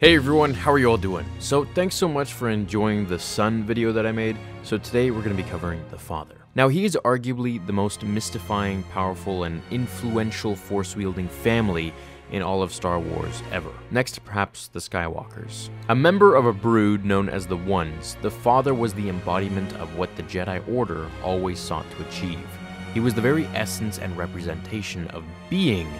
Hey everyone, how are you all doing? So thanks so much for enjoying the son video that I made. So today we're going to be covering the father. Now he is arguably the most mystifying, powerful, and influential force-wielding family in all of Star Wars ever. Next perhaps the Skywalkers. A member of a brood known as the Ones, the father was the embodiment of what the Jedi Order always sought to achieve. He was the very essence and representation of being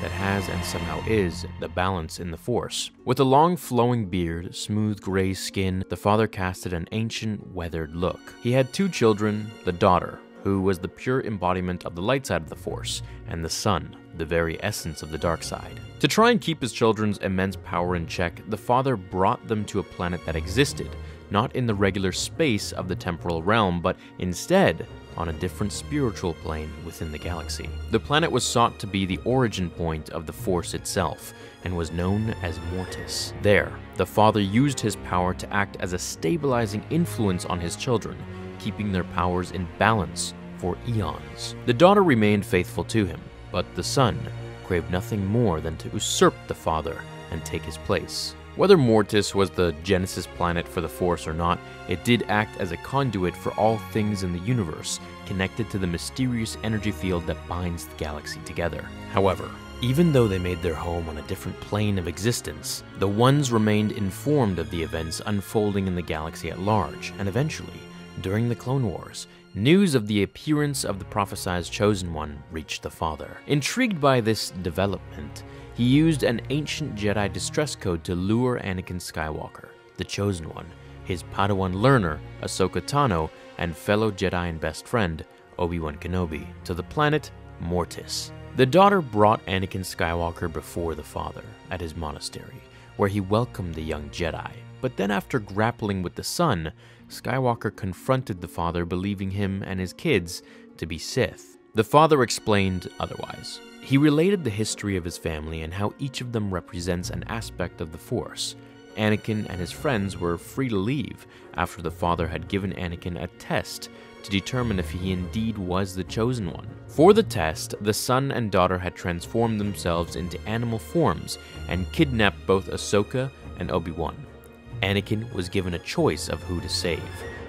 that has and somehow is the balance in the Force. With a long flowing beard, smooth gray skin, the father casted an ancient, weathered look. He had two children, the daughter, who was the pure embodiment of the light side of the Force, and the son, the very essence of the dark side. To try and keep his children's immense power in check, the father brought them to a planet that existed, not in the regular space of the temporal realm, but instead on a different spiritual plane within the galaxy. The planet was sought to be the origin point of the Force itself, and was known as Mortis. There, the father used his power to act as a stabilizing influence on his children, keeping their powers in balance for eons. The daughter remained faithful to him, but the son craved nothing more than to usurp the father and take his place. Whether Mortis was the genesis planet for the Force or not, it did act as a conduit for all things in the universe, connected to the mysterious energy field that binds the galaxy together. However, even though they made their home on a different plane of existence, the Ones remained informed of the events unfolding in the galaxy at large, and eventually, during the Clone Wars, news of the appearance of the prophesied Chosen One reached the Father. Intrigued by this development, he used an ancient Jedi distress code to lure Anakin Skywalker, the Chosen One, his Padawan learner, Ahsoka Tano, and fellow Jedi and best friend, Obi-Wan Kenobi, to the planet Mortis. The daughter brought Anakin Skywalker before the father at his monastery, where he welcomed the young Jedi. But then after grappling with the son, Skywalker confronted the father believing him and his kids to be Sith. The father explained otherwise. He related the history of his family and how each of them represents an aspect of the Force. Anakin and his friends were free to leave after the father had given Anakin a test to determine if he indeed was the chosen one. For the test, the son and daughter had transformed themselves into animal forms and kidnapped both Ahsoka and Obi-Wan. Anakin was given a choice of who to save,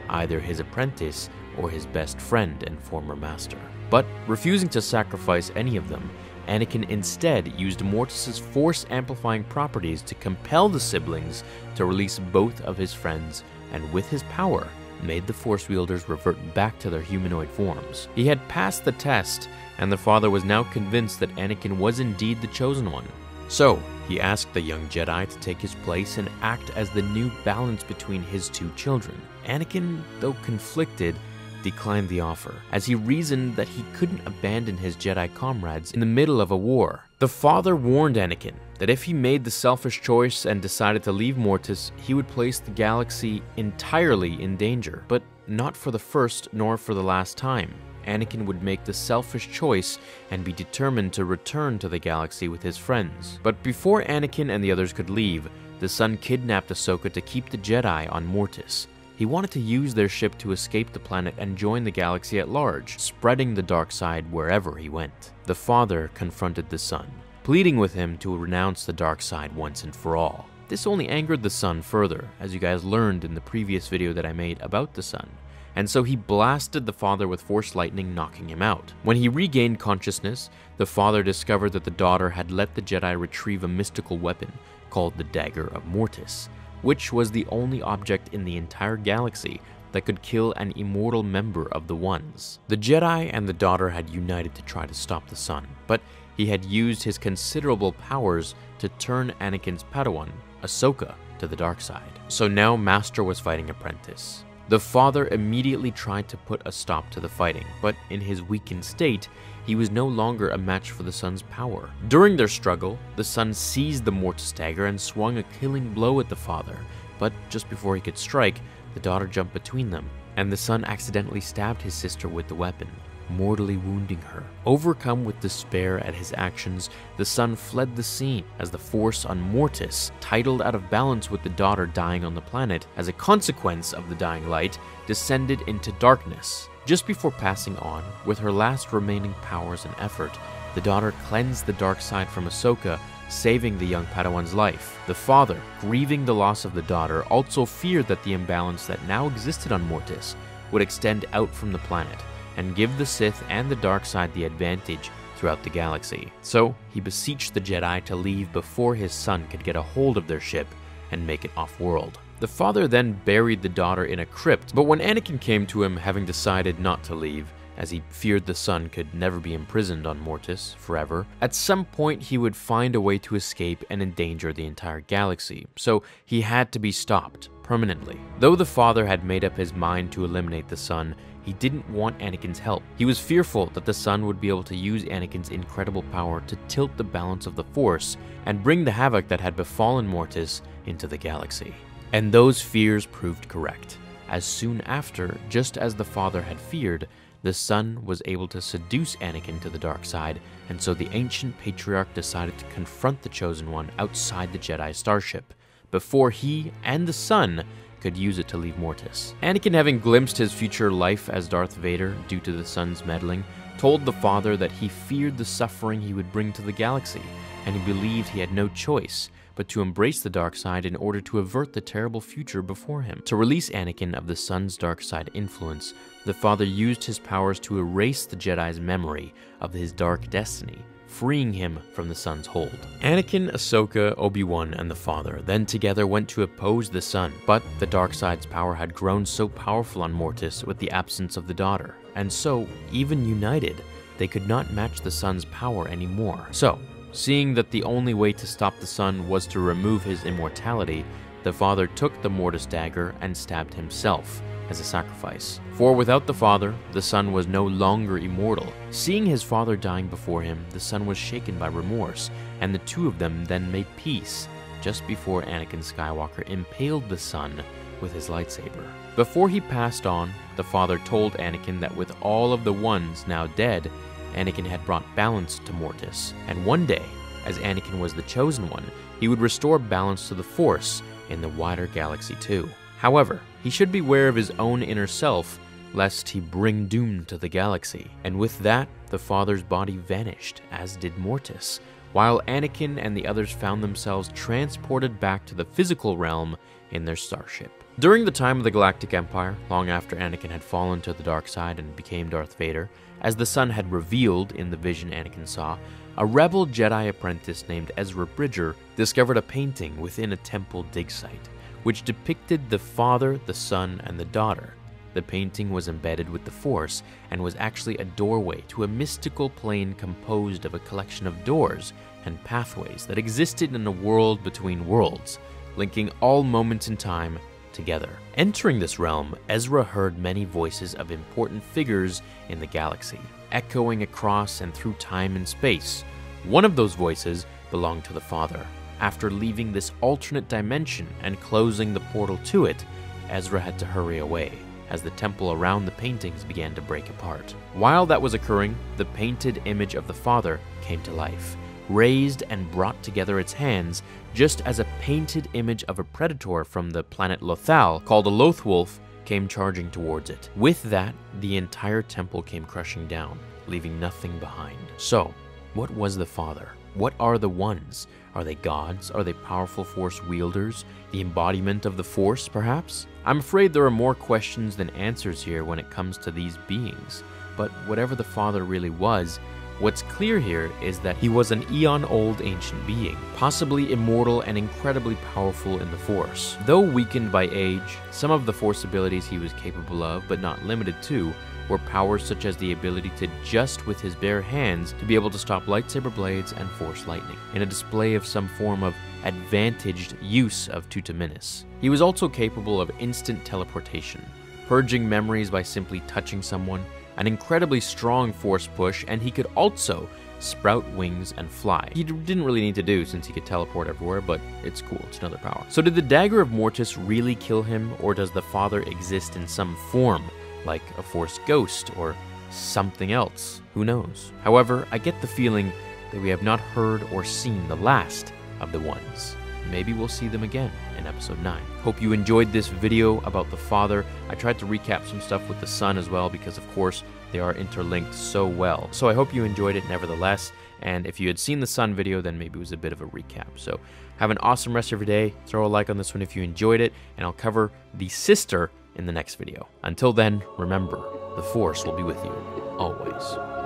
either his apprentice or his best friend and former master. But refusing to sacrifice any of them, Anakin instead used Mortis's force amplifying properties to compel the siblings to release both of his friends, and with his power, made the Force wielders revert back to their humanoid forms. He had passed the test, and the father was now convinced that Anakin was indeed the chosen one. So, he asked the young Jedi to take his place and act as the new balance between his two children. Anakin, though conflicted, declined the offer, as he reasoned that he couldn't abandon his Jedi comrades in the middle of a war. The father warned Anakin that if he made the selfish choice and decided to leave Mortis, he would place the galaxy entirely in danger, but not for the first nor for the last time. Anakin would make the selfish choice and be determined to return to the galaxy with his friends. But before Anakin and the others could leave, the son kidnapped Ahsoka to keep the Jedi on Mortis. He wanted to use their ship to escape the planet and join the galaxy at large, spreading the dark side wherever he went. The father confronted the son, pleading with him to renounce the dark side once and for all. This only angered the son further, as you guys learned in the previous video that I made about the son and so he blasted the father with force lightning, knocking him out. When he regained consciousness, the father discovered that the daughter had let the Jedi retrieve a mystical weapon called the Dagger of Mortis, which was the only object in the entire galaxy that could kill an immortal member of the Ones. The Jedi and the daughter had united to try to stop the Son, but he had used his considerable powers to turn Anakin's Padawan, Ahsoka, to the dark side. So now Master was fighting Apprentice. The father immediately tried to put a stop to the fighting, but in his weakened state, he was no longer a match for the son's power. During their struggle, the son seized the mortis dagger and swung a killing blow at the father, but just before he could strike, the daughter jumped between them, and the son accidentally stabbed his sister with the weapon mortally wounding her. Overcome with despair at his actions, the son fled the scene as the force on Mortis, titled out of balance with the daughter dying on the planet, as a consequence of the dying light, descended into darkness. Just before passing on, with her last remaining powers and effort, the daughter cleansed the dark side from Ahsoka saving the young Padawan's life. The father, grieving the loss of the daughter, also feared that the imbalance that now existed on Mortis would extend out from the planet and give the Sith and the dark side the advantage throughout the galaxy. So, he beseeched the Jedi to leave before his son could get a hold of their ship and make it off-world. The father then buried the daughter in a crypt, but when Anakin came to him having decided not to leave, as he feared the son could never be imprisoned on Mortis forever. At some point, he would find a way to escape and endanger the entire galaxy, so he had to be stopped permanently. Though the father had made up his mind to eliminate the son, he didn't want Anakin's help. He was fearful that the son would be able to use Anakin's incredible power to tilt the balance of the Force and bring the havoc that had befallen Mortis into the galaxy. And those fears proved correct, as soon after, just as the father had feared, the son was able to seduce Anakin to the dark side, and so the ancient patriarch decided to confront the Chosen One outside the Jedi starship, before he and the son could use it to leave Mortis. Anakin, having glimpsed his future life as Darth Vader due to the son's meddling, told the father that he feared the suffering he would bring to the galaxy, and he believed he had no choice but to embrace the dark side in order to avert the terrible future before him. To release Anakin of the son's dark side influence, the father used his powers to erase the Jedi's memory of his dark destiny, freeing him from the son's hold. Anakin, Ahsoka, Obi-Wan, and the father then together went to oppose the son, but the dark side's power had grown so powerful on Mortis with the absence of the daughter, and so, even united, they could not match the son's power anymore. So, Seeing that the only way to stop the son was to remove his immortality, the father took the Mortis dagger and stabbed himself as a sacrifice. For without the father, the son was no longer immortal. Seeing his father dying before him, the son was shaken by remorse, and the two of them then made peace, just before Anakin Skywalker impaled the son with his lightsaber. Before he passed on, the father told Anakin that with all of the ones now dead, Anakin had brought balance to Mortis, and one day, as Anakin was the chosen one, he would restore balance to the Force in the wider galaxy too. However, he should beware of his own inner self, lest he bring doom to the galaxy. And with that, the father's body vanished, as did Mortis, while Anakin and the others found themselves transported back to the physical realm in their starship. During the time of the Galactic Empire, long after Anakin had fallen to the dark side and became Darth Vader, as the son had revealed in the vision Anakin saw, a rebel Jedi apprentice named Ezra Bridger discovered a painting within a temple dig site, which depicted the father, the son, and the daughter. The painting was embedded with the Force and was actually a doorway to a mystical plane composed of a collection of doors and pathways that existed in a world between worlds, linking all moments in time together. Entering this realm, Ezra heard many voices of important figures in the galaxy, echoing across and through time and space. One of those voices belonged to the Father. After leaving this alternate dimension and closing the portal to it, Ezra had to hurry away as the temple around the paintings began to break apart. While that was occurring, the painted image of the Father came to life, raised and brought together its hands, just as a painted image of a predator from the planet Lothal, called a Lothwolf, came charging towards it. With that, the entire temple came crushing down, leaving nothing behind. So, what was the Father? What are the Ones? Are they gods? Are they powerful Force wielders? The embodiment of the Force, perhaps? I'm afraid there are more questions than answers here when it comes to these beings, but whatever the Father really was, What's clear here is that he was an eon old ancient being, possibly immortal and incredibly powerful in the Force. Though weakened by age, some of the Force abilities he was capable of, but not limited to, were powers such as the ability to just with his bare hands to be able to stop lightsaber blades and force lightning, in a display of some form of advantaged use of Tutaminis. He was also capable of instant teleportation, purging memories by simply touching someone, an incredibly strong force push, and he could also sprout wings and fly. He didn't really need to do since he could teleport everywhere, but it's cool, it's another power. So did the Dagger of Mortis really kill him, or does the Father exist in some form, like a Force ghost or something else? Who knows? However, I get the feeling that we have not heard or seen the last of the ones. Maybe we'll see them again in episode 9. Hope you enjoyed this video about the father. I tried to recap some stuff with the son as well because of course they are interlinked so well. So I hope you enjoyed it nevertheless. And if you had seen the Son video, then maybe it was a bit of a recap. So have an awesome rest of your day. Throw a like on this one if you enjoyed it, and I'll cover the sister in the next video. Until then, remember, the Force will be with you always.